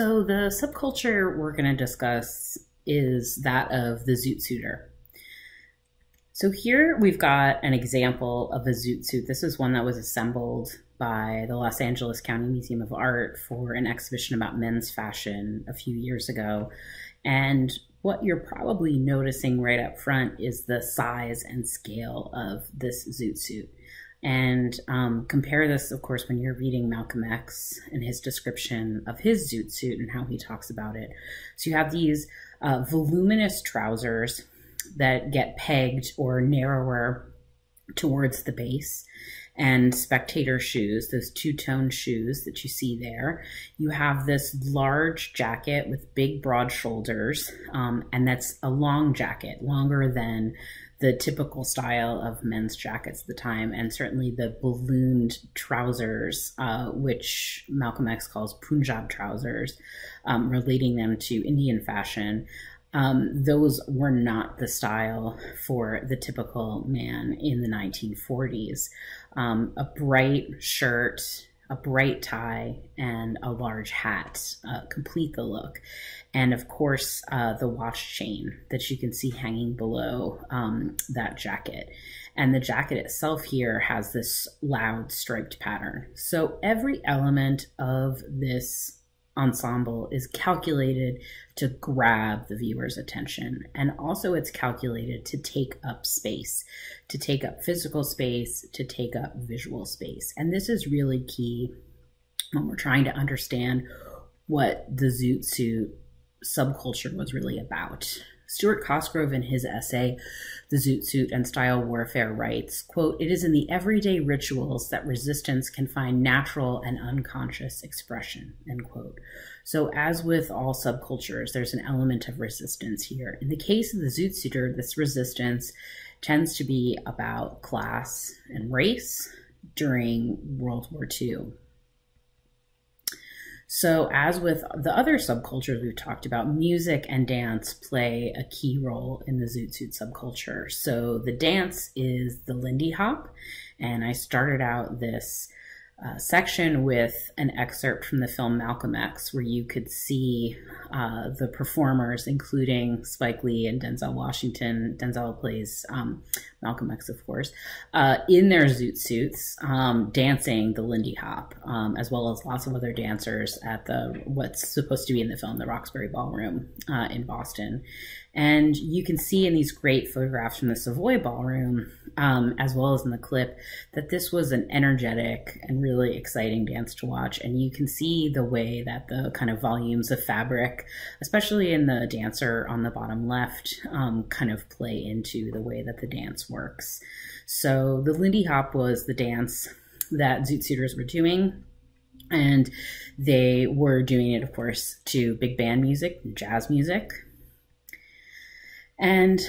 So the subculture we're going to discuss is that of the zoot suiter. So here we've got an example of a zoot suit. This is one that was assembled by the Los Angeles County Museum of Art for an exhibition about men's fashion a few years ago. And what you're probably noticing right up front is the size and scale of this zoot suit. And um, compare this, of course, when you're reading Malcolm X and his description of his zoot suit and how he talks about it. So you have these uh, voluminous trousers that get pegged or narrower towards the base and spectator shoes, those two tone shoes that you see there. You have this large jacket with big, broad shoulders, um, and that's a long jacket, longer than the typical style of men's jackets at the time, and certainly the ballooned trousers, uh, which Malcolm X calls Punjab trousers, um, relating them to Indian fashion. Um, those were not the style for the typical man in the 1940s. Um, a bright shirt, a bright tie, and a large hat uh, complete the look. And of course, uh, the watch chain that you can see hanging below um, that jacket. And the jacket itself here has this loud striped pattern. So every element of this ensemble is calculated to grab the viewer's attention. And also, it's calculated to take up space, to take up physical space, to take up visual space. And this is really key when we're trying to understand what the zoot suit subculture was really about. Stuart Cosgrove, in his essay, The Zoot Suit and Style Warfare, writes, quote, It is in the everyday rituals that resistance can find natural and unconscious expression, end quote. So as with all subcultures, there's an element of resistance here. In the case of the Zoot Suiter, this resistance tends to be about class and race during World War II. So, as with the other subcultures we've talked about, music and dance play a key role in the Zoot Suit subculture. So, the dance is the Lindy Hop, and I started out this uh, section with an excerpt from the film Malcolm X, where you could see uh, the performers, including Spike Lee and Denzel Washington. Denzel plays um, Malcolm X, of course, uh, in their zoot suits, um, dancing the Lindy Hop, um, as well as lots of other dancers at the what's supposed to be in the film, the Roxbury Ballroom uh, in Boston. And you can see in these great photographs from the Savoy Ballroom, um, as well as in the clip, that this was an energetic and really exciting dance to watch. And you can see the way that the kind of volumes of fabric, especially in the dancer on the bottom left, um, kind of play into the way that the dance works. So the Lindy Hop was the dance that Zoot Suiters were doing. And they were doing it, of course, to big band music, jazz music, and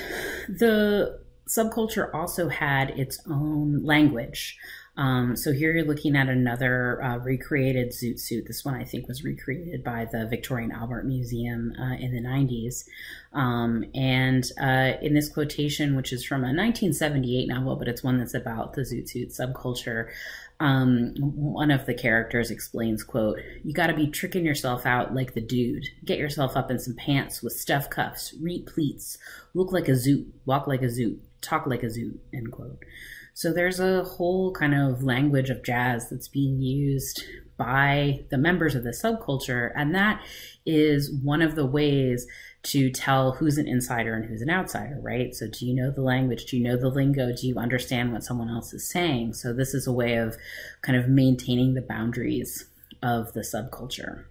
the subculture also had its own language. Um, so here you're looking at another uh, recreated zoot suit. This one I think was recreated by the Victoria and Albert Museum uh, in the 90s. Um, and uh, in this quotation, which is from a 1978 novel, but it's one that's about the zoot suit subculture, um, one of the characters explains, quote, you got to be tricking yourself out like the dude. Get yourself up in some pants with stuff cuffs, reet pleats, look like a zoot, walk like a zoot, talk like a zoot, end quote. So there's a whole kind of language of jazz that's being used by the members of the subculture, and that is one of the ways to tell who's an insider and who's an outsider, right? So, do you know the language? Do you know the lingo? Do you understand what someone else is saying? So, this is a way of kind of maintaining the boundaries of the subculture.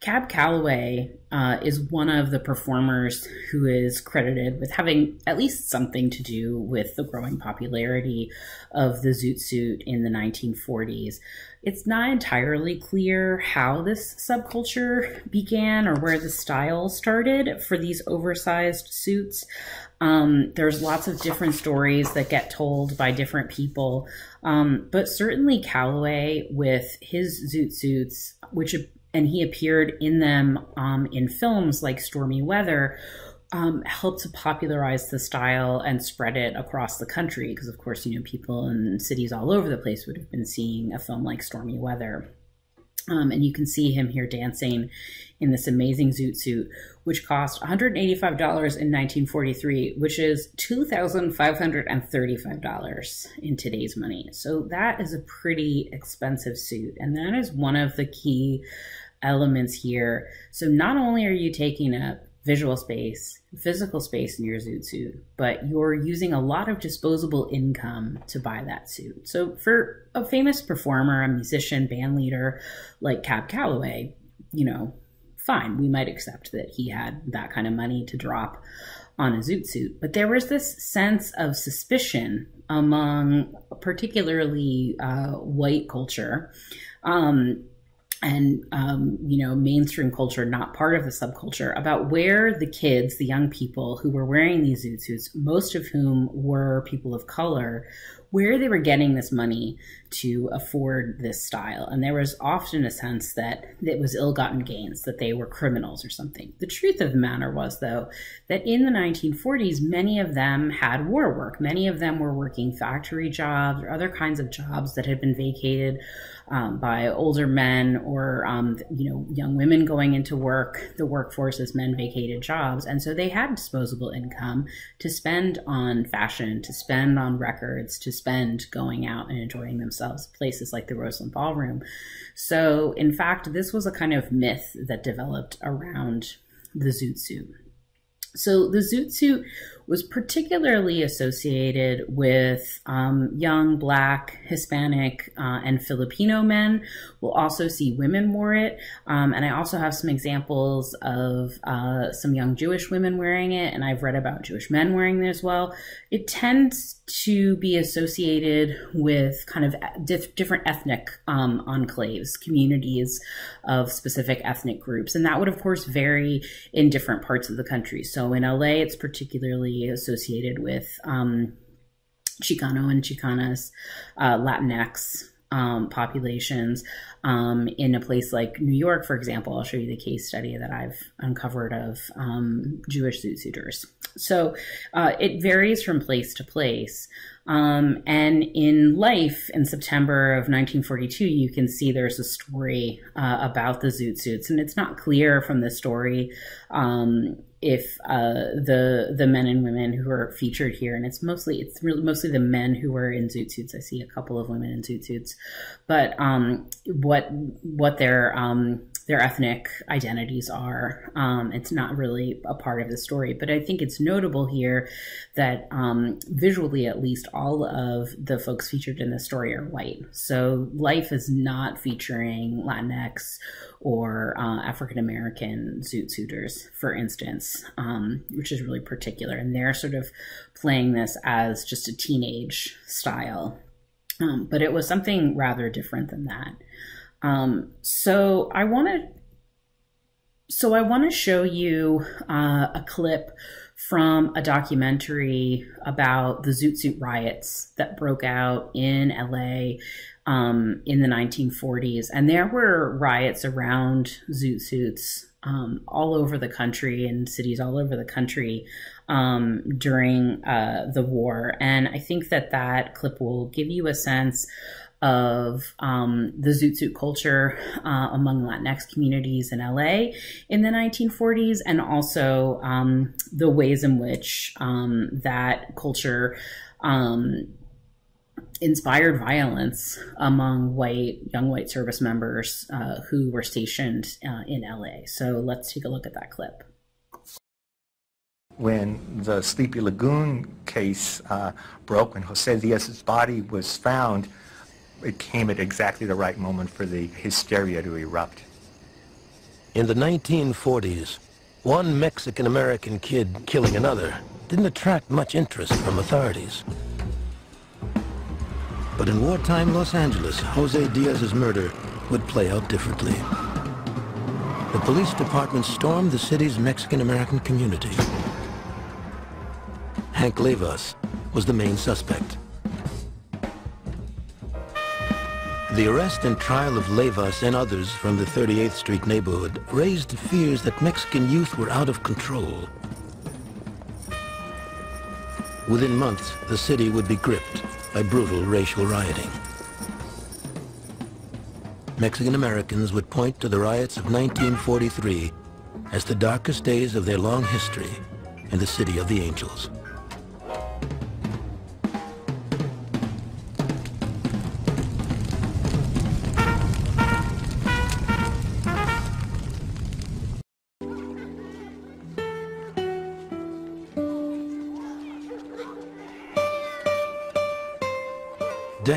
Cab Calloway uh, is one of the performers who is credited with having at least something to do with the growing popularity of the zoot suit in the 1940s. It's not entirely clear how this subculture began or where the style started for these oversized suits. Um, there's lots of different stories that get told by different people, um, but certainly Calloway with his zoot suits, which and he appeared in them um, in films like Stormy Weather, um, helped to popularize the style and spread it across the country. Because, of course, you know, people in cities all over the place would have been seeing a film like Stormy Weather. Um, and you can see him here dancing in this amazing zoot suit, which cost $185 in 1943, which is $2,535 in today's money. So that is a pretty expensive suit. And that is one of the key elements here. So not only are you taking up visual space, physical space in your zoot suit, but you're using a lot of disposable income to buy that suit. So for a famous performer, a musician, band leader like Cab Calloway, you know, fine, we might accept that he had that kind of money to drop on a zoot suit. But there was this sense of suspicion among particularly uh, white culture. Um, and um, you know mainstream culture not part of the subculture about where the kids the young people who were wearing these zoot suits most of whom were people of color where they were getting this money to afford this style. And there was often a sense that it was ill gotten gains, that they were criminals or something. The truth of the matter was, though, that in the 1940s, many of them had war work. Many of them were working factory jobs or other kinds of jobs that had been vacated um, by older men or um, you know young women going into work the workforce as men vacated jobs and so they had disposable income to spend on fashion to spend on records to spend going out and enjoying themselves places like the roseland ballroom so in fact this was a kind of myth that developed around the zoot suit so the zoot suit was particularly associated with um, young Black, Hispanic, uh, and Filipino men. We'll also see women wore it. Um, and I also have some examples of uh, some young Jewish women wearing it, and I've read about Jewish men wearing it as well. It tends to be associated with kind of dif- different ethnic um, enclaves, communities of specific ethnic groups. And that would, of course, vary in different parts of the country. So in LA, it's particularly associated with um, Chicano and Chicanas, uh, Latinx um, populations. Um, in a place like New York, for example, I'll show you the case study that I've uncovered of um, Jewish zoot suiters. So uh, it varies from place to place. Um, and in Life in September of 1942, you can see there's a story uh, about the zoot suits, and it's not clear from the story um, if uh, the the men and women who are featured here, and it's mostly it's really mostly the men who are in zoot suits. I see a couple of women in zoot suits, but um, what what their um, their ethnic identities are. Um, it's not really a part of the story, but I think it's notable here that um, visually, at least, all of the folks featured in the story are white. So life is not featuring Latinx or uh, African American zoot suiters, for instance, um, which is really particular. And they're sort of playing this as just a teenage style. Um, but it was something rather different than that. Um, so I want to so I want to show you uh, a clip from a documentary about the Zoot Suit riots that broke out in LA um, in the 1940s. And there were riots around Zoot Suits um, all over the country and cities all over the country um, during uh, the war. And I think that that clip will give you a sense of um, the Zoot Suit culture uh, among Latinx communities in LA in the 1940s, and also um, the ways in which um, that culture um, inspired violence among white young white service members uh, who were stationed uh, in LA. So let's take a look at that clip. When the Sleepy Lagoon case uh, broke, when Jose Diaz's body was found, it came at exactly the right moment for the hysteria to erupt. In the 1940s, one Mexican-American kid killing another didn't attract much interest from authorities. But in wartime Los Angeles, Jose Diaz's murder would play out differently. The police department stormed the city's Mexican-American community. Hank Leyvas was the main suspect. The arrest and trial of Leyvas and others from the 38th Street neighborhood raised fears that Mexican youth were out of control. Within months, the city would be gripped by brutal racial rioting. Mexican Americans would point to the riots of 1943 as the darkest days of their long history in the City of the Angels.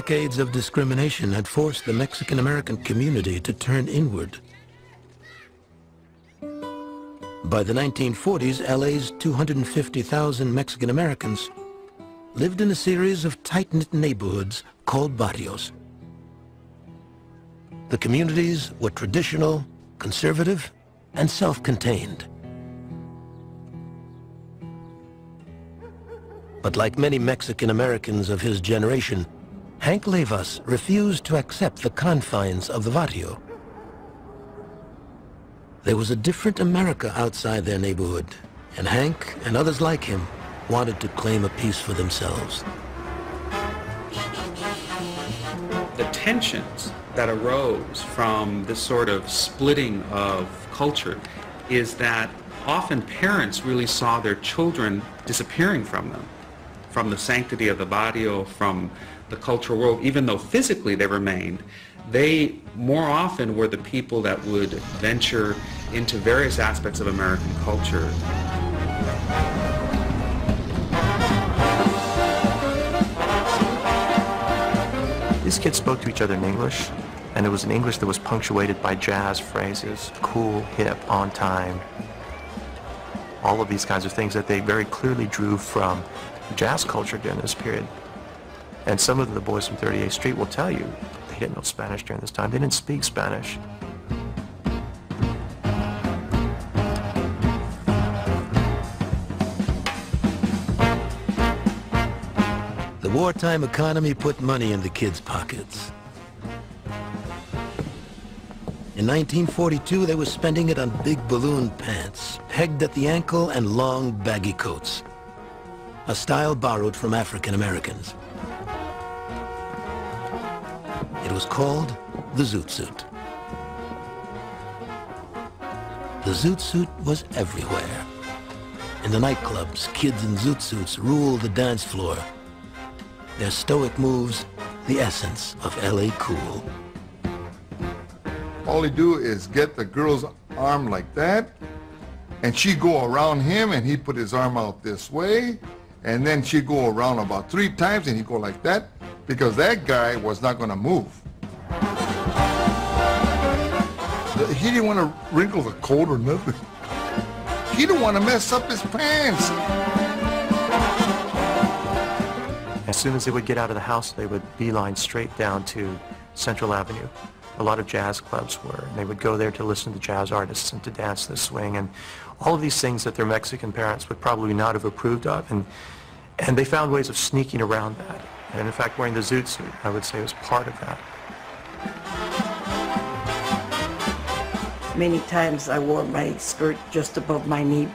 Decades of discrimination had forced the Mexican-American community to turn inward. By the 1940s, LA's 250,000 Mexican-Americans lived in a series of tight-knit neighborhoods called barrios. The communities were traditional, conservative, and self-contained. But like many Mexican Americans of his generation, Hank Leyvas refused to accept the confines of the barrio. There was a different America outside their neighborhood, and Hank and others like him wanted to claim a piece for themselves. The tensions that arose from this sort of splitting of culture is that often parents really saw their children disappearing from them, from the sanctity of the barrio, from the cultural world, even though physically they remained, they more often were the people that would venture into various aspects of American culture. These kids spoke to each other in English, and it was an English that was punctuated by jazz phrases, cool, hip, on time, all of these kinds of things that they very clearly drew from jazz culture during this period. And some of the boys from 38th Street will tell you they didn't know Spanish during this time. They didn't speak Spanish. The wartime economy put money in the kids' pockets. In 1942, they were spending it on big balloon pants, pegged at the ankle and long, baggy coats, a style borrowed from African Americans. It was called the Zoot Suit. The Zoot Suit was everywhere. In the nightclubs, kids in zoot suits ruled the dance floor. Their stoic moves, the essence of LA cool. All he do is get the girl's arm like that, and she go around him, and he put his arm out this way, and then she go around about three times, and he go like that, because that guy was not going to move. He didn't want to wrinkle the coat or nothing. He didn't want to mess up his pants. As soon as they would get out of the house, they would beeline straight down to Central Avenue. A lot of jazz clubs were. And they would go there to listen to jazz artists and to dance the swing and all of these things that their Mexican parents would probably not have approved of. And, and they found ways of sneaking around that. And in fact, wearing the zoot suit, I would say, was part of that. Many times I wore my skirt just above my knee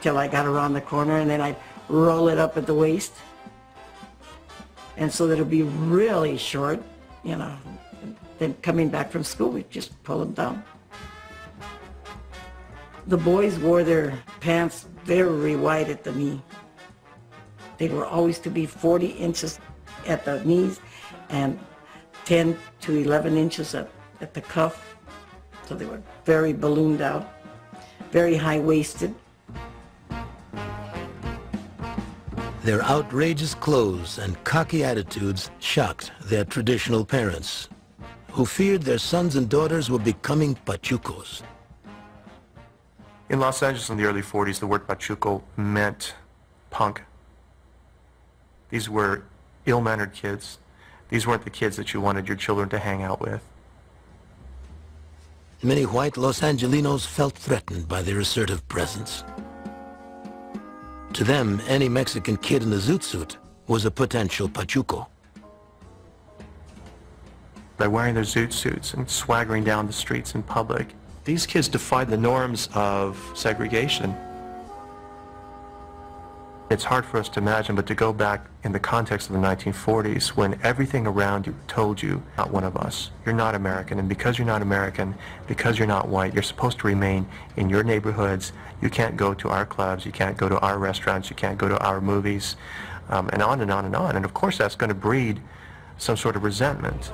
till I got around the corner and then I'd roll it up at the waist. And so that it'd be really short, you know. Then coming back from school, we'd just pull them down. The boys wore their pants very wide at the knee. They were always to be 40 inches at the knees and 10 to 11 inches at, at the cuff. So they were very ballooned out, very high-waisted. Their outrageous clothes and cocky attitudes shocked their traditional parents, who feared their sons and daughters were becoming pachucos. In Los Angeles in the early 40s, the word pachuco meant punk. These were ill-mannered kids. These weren't the kids that you wanted your children to hang out with. Many white Los Angelinos felt threatened by their assertive presence. To them, any Mexican kid in a zoot suit was a potential pachuco. By wearing their zoot suits and swaggering down the streets in public, these kids defied the norms of segregation. It's hard for us to imagine, but to go back in the context of the 1940s when everything around you told you, not one of us, you're not American, and because you're not American, because you're not white, you're supposed to remain in your neighborhoods. You can't go to our clubs, you can't go to our restaurants, you can't go to our movies, um, and on and on and on. And of course that's going to breed some sort of resentment.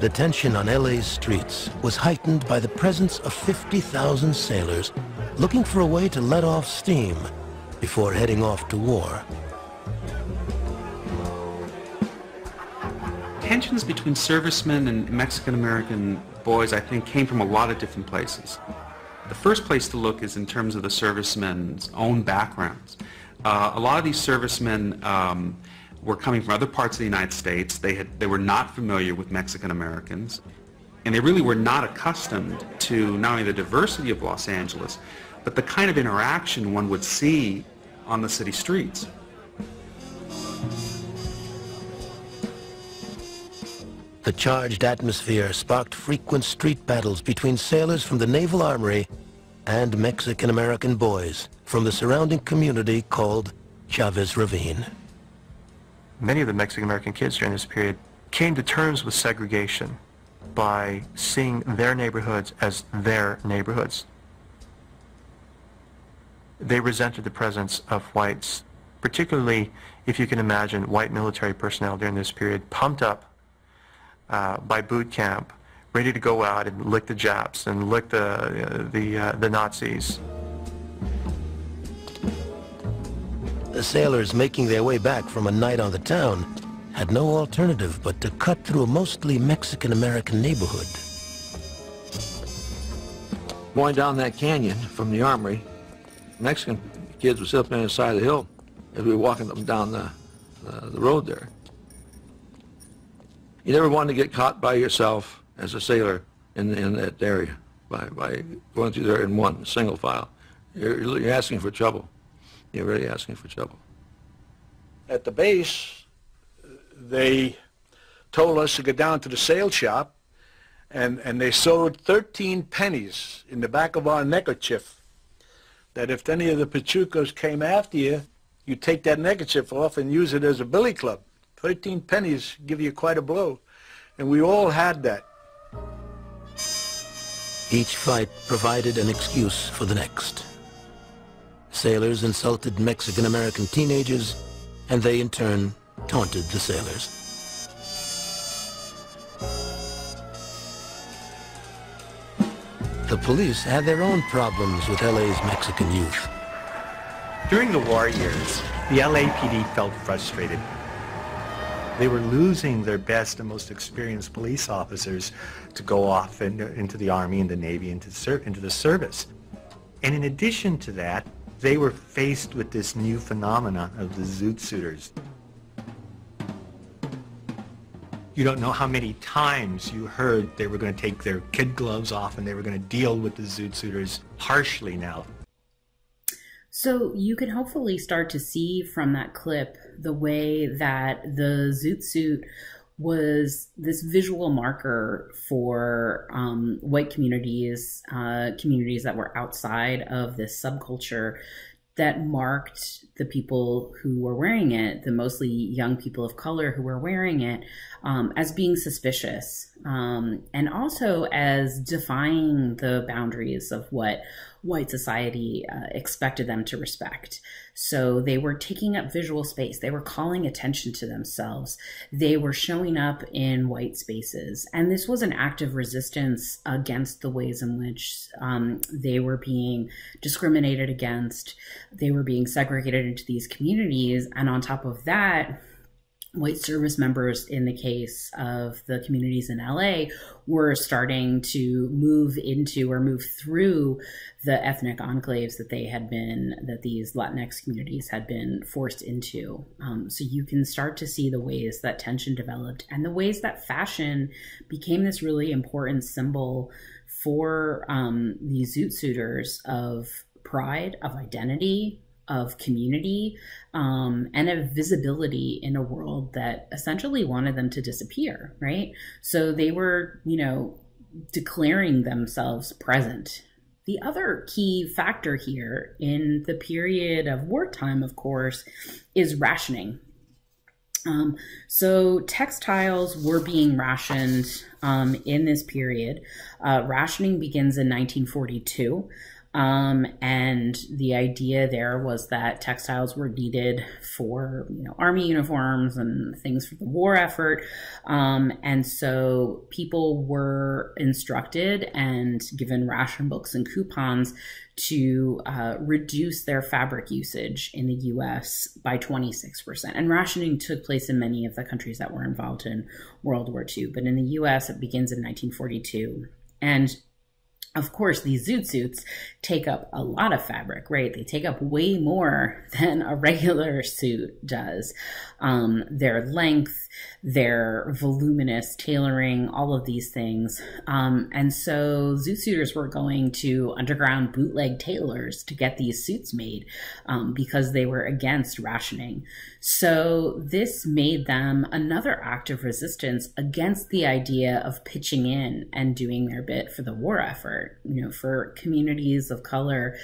The tension on LA's streets was heightened by the presence of 50,000 sailors looking for a way to let off steam before heading off to war. Tensions between servicemen and Mexican-American boys, I think, came from a lot of different places. The first place to look is in terms of the servicemen's own backgrounds. Uh, a lot of these servicemen um, were coming from other parts of the United States. They, had, they were not familiar with Mexican Americans. And they really were not accustomed to not only the diversity of Los Angeles, but the kind of interaction one would see on the city streets. The charged atmosphere sparked frequent street battles between sailors from the Naval Armory and Mexican-American boys from the surrounding community called Chavez Ravine many of the Mexican-American kids during this period came to terms with segregation by seeing their neighborhoods as their neighborhoods. They resented the presence of whites, particularly if you can imagine white military personnel during this period pumped up uh, by boot camp, ready to go out and lick the Japs and lick the, uh, the, uh, the Nazis. The sailors making their way back from a night on the town had no alternative but to cut through a mostly Mexican-American neighborhood. Going down that canyon from the armory, Mexican kids were sitting on the side of the hill as we were walking them down the, uh, the road there. You never wanted to get caught by yourself as a sailor in, in that area by, by going through there in one single file. You're, you're asking for trouble. You're really asking for trouble. At the base, they told us to go down to the sail shop, and, and they sewed 13 pennies in the back of our neckerchief, that if any of the Pachucos came after you, you take that neckerchief off and use it as a billy club. 13 pennies give you quite a blow. And we all had that. Each fight provided an excuse for the next. Sailors insulted Mexican-American teenagers, and they in turn taunted the sailors. The police had their own problems with LA's Mexican youth. During the war years, the LAPD felt frustrated. They were losing their best and most experienced police officers to go off into, into the Army and the Navy, into, into the service. And in addition to that, they were faced with this new phenomenon of the zoot suiters. You don't know how many times you heard they were going to take their kid gloves off and they were going to deal with the zoot suiters harshly now. So you can hopefully start to see from that clip the way that the zoot suit was this visual marker for um, white communities, uh, communities that were outside of this subculture that marked the people who were wearing it, the mostly young people of color who were wearing it, um, as being suspicious um, and also as defying the boundaries of what white society uh, expected them to respect. So they were taking up visual space. They were calling attention to themselves. They were showing up in white spaces. And this was an act of resistance against the ways in which um, they were being discriminated against. They were being segregated into these communities. And on top of that, white service members in the case of the communities in LA were starting to move into or move through the ethnic enclaves that they had been that these Latinx communities had been forced into. Um, so you can start to see the ways that tension developed and the ways that fashion became this really important symbol for um, these zoot suiters of pride, of identity, of community um, and of visibility in a world that essentially wanted them to disappear, right? So they were, you know, declaring themselves present. The other key factor here in the period of wartime, of course, is rationing. Um, so textiles were being rationed um, in this period. Uh, rationing begins in 1942. Um, and the idea there was that textiles were needed for, you know, army uniforms and things for the war effort. Um, and so people were instructed and given ration books and coupons to uh, reduce their fabric usage in the US by 26%. And rationing took place in many of the countries that were involved in World War II. But in the US, it begins in 1942. And of course, these zoot suits take up a lot of fabric, right? They take up way more than a regular suit does. Um, their length, their voluminous tailoring, all of these things. Um, and so zoot suiters were going to underground bootleg tailors to get these suits made um, because they were against rationing. So this made them another act of resistance against the idea of pitching in and doing their bit for the war effort. You know, for communities of color,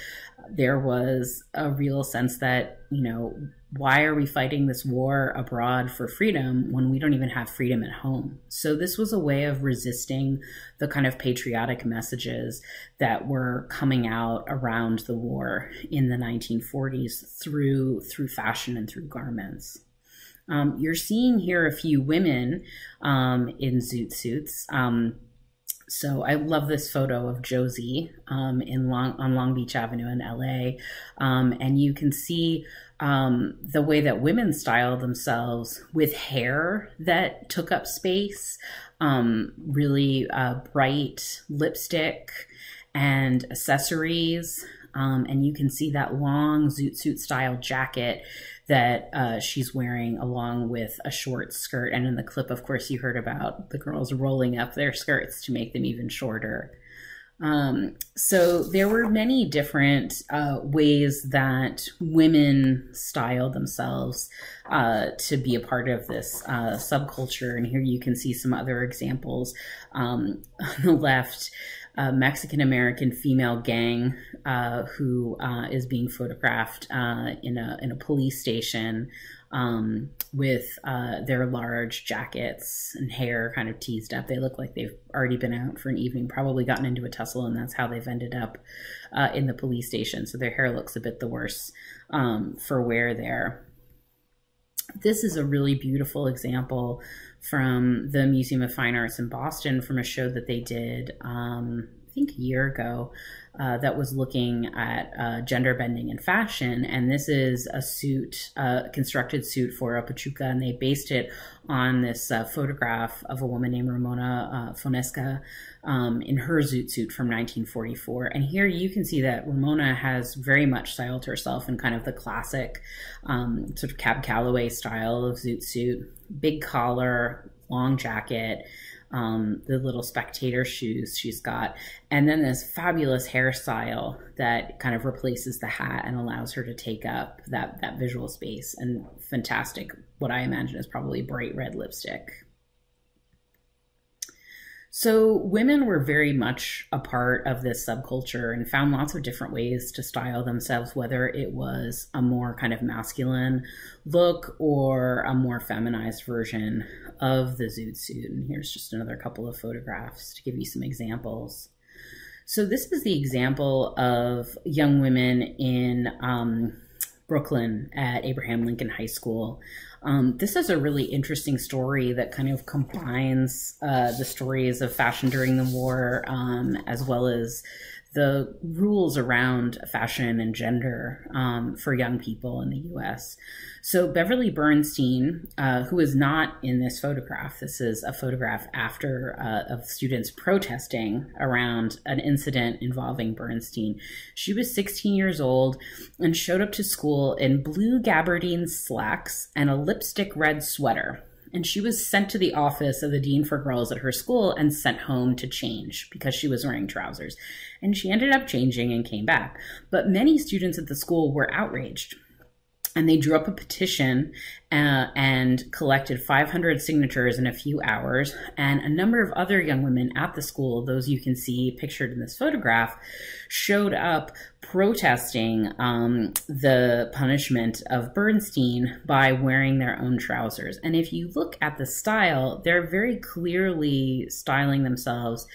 there was a real sense that, you know, why are we fighting this war abroad for freedom when we don't even have freedom at home? So this was a way of resisting the kind of patriotic messages that were coming out around the war in the 1940s through through fashion and through garments. Um, you're seeing here a few women um, in zoot suits. Um, so I love this photo of Josie um, in Long on Long Beach Avenue in LA, um, and you can see um, the way that women style themselves with hair that took up space, um, really uh, bright lipstick and accessories. Um, and you can see that long zoot suit style jacket that uh, she's wearing along with a short skirt. And in the clip, of course, you heard about the girls rolling up their skirts to make them even shorter. Um, so there were many different uh, ways that women styled themselves uh, to be a part of this uh, subculture. And here you can see some other examples. Um, on the left, a Mexican American female gang uh, who uh, is being photographed uh, in a in a police station um, with uh, their large jackets and hair kind of teased up. They look like they've already been out for an evening, probably gotten into a tussle, and that's how they've ended up uh, in the police station. So their hair looks a bit the worse um, for wear there. This is a really beautiful example from the Museum of Fine Arts in Boston from a show that they did, um, think a year ago, uh, that was looking at uh, gender bending in fashion. And this is a suit, uh, constructed suit for a Pachuca, and they based it on this uh, photograph of a woman named Ramona uh, Fonesca um, in her zoot suit from 1944. And here you can see that Ramona has very much styled herself in kind of the classic um, sort of Cab Calloway style of zoot suit, big collar, long jacket um, the little spectator shoes she's got, and then this fabulous hairstyle that kind of replaces the hat and allows her to take up that that visual space and fantastic. What I imagine is probably bright red lipstick. So, women were very much a part of this subculture and found lots of different ways to style themselves, whether it was a more kind of masculine look or a more feminized version of the zoot suit. And here's just another couple of photographs to give you some examples. So, this is the example of young women in um, Brooklyn at Abraham Lincoln High School. Um, this is a really interesting story that kind of combines uh, the stories of fashion during the war um, as well as the rules around fashion and gender um, for young people in the US. So, Beverly Bernstein, uh, who is not in this photograph, this is a photograph after uh, of students protesting around an incident involving Bernstein. She was 16 years old and showed up to school in blue gabardine slacks and a lipstick red sweater and she was sent to the office of the dean for girls at her school and sent home to change because she was wearing trousers. And she ended up changing and came back. But many students at the school were outraged. And they drew up a petition uh, and collected 500 signatures in a few hours. And a number of other young women at the school, those you can see pictured in this photograph, showed up protesting um, the punishment of Bernstein by wearing their own trousers. And if you look at the style, they're very clearly styling themselves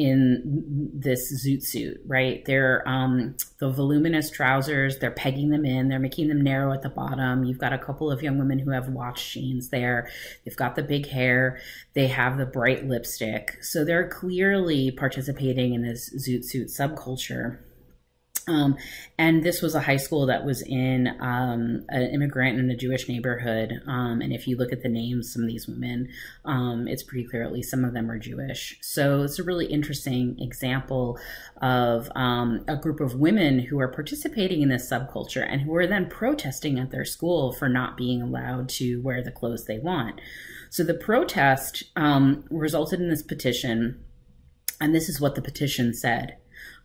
in this zoot suit, right? They're um, the voluminous trousers, they're pegging them in, they're making them narrow at the bottom. You've got a couple of young women who have watch chains there. They've got the big hair, they have the bright lipstick. So they're clearly participating in this zoot suit subculture. Um, and this was a high school that was in um, an immigrant in a Jewish neighborhood. Um, and if you look at the names, some of these women, um, it's pretty clear at least some of them are Jewish. So it's a really interesting example of um, a group of women who are participating in this subculture and who are then protesting at their school for not being allowed to wear the clothes they want. So the protest um, resulted in this petition. And this is what the petition said.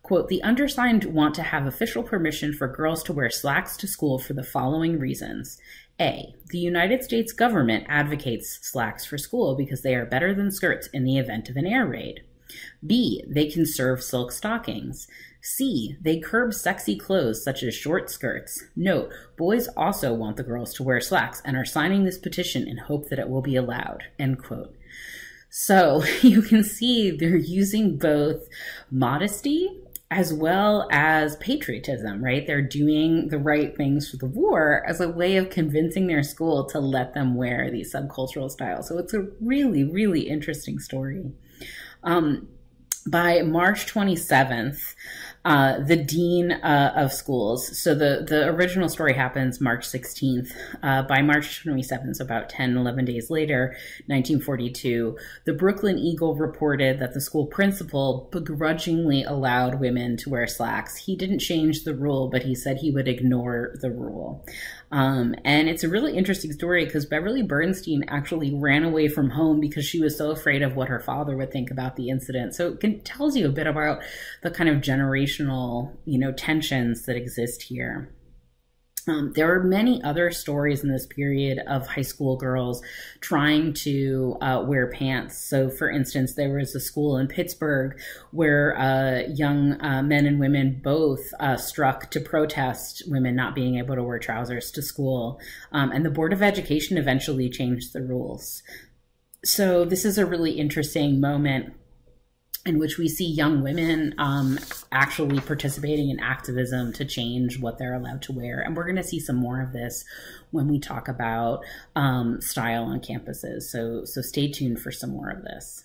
Quote, the undersigned want to have official permission for girls to wear slacks to school for the following reasons. A. The United States government advocates slacks for school because they are better than skirts in the event of an air raid. B. They conserve silk stockings. C. They curb sexy clothes such as short skirts. Note, boys also want the girls to wear slacks and are signing this petition in hope that it will be allowed. End quote. So you can see they're using both modesty as well as patriotism, right? They're doing the right things for the war as a way of convincing their school to let them wear these subcultural styles. So it's a really, really interesting story. Um, by March 27th, uh, the dean uh, of schools. So the, the original story happens March 16th. Uh, by March 27th, so about 10, 11 days later, 1942, the Brooklyn Eagle reported that the school principal begrudgingly allowed women to wear slacks. He didn't change the rule, but he said he would ignore the rule. Um, and it's a really interesting story because Beverly Bernstein actually ran away from home because she was so afraid of what her father would think about the incident. So it tells you a bit about the kind of generational, you know, tensions that exist here. Um, there are many other stories in this period of high school girls trying to uh, wear pants. So, for instance, there was a school in Pittsburgh where uh, young uh, men and women both uh, struck to protest women not being able to wear trousers to school. Um, and the Board of Education eventually changed the rules. So, this is a really interesting moment in which we see young women um, actually participating in activism to change what they're allowed to wear. And we're going to see some more of this when we talk about um, style on campuses. So, so stay tuned for some more of this.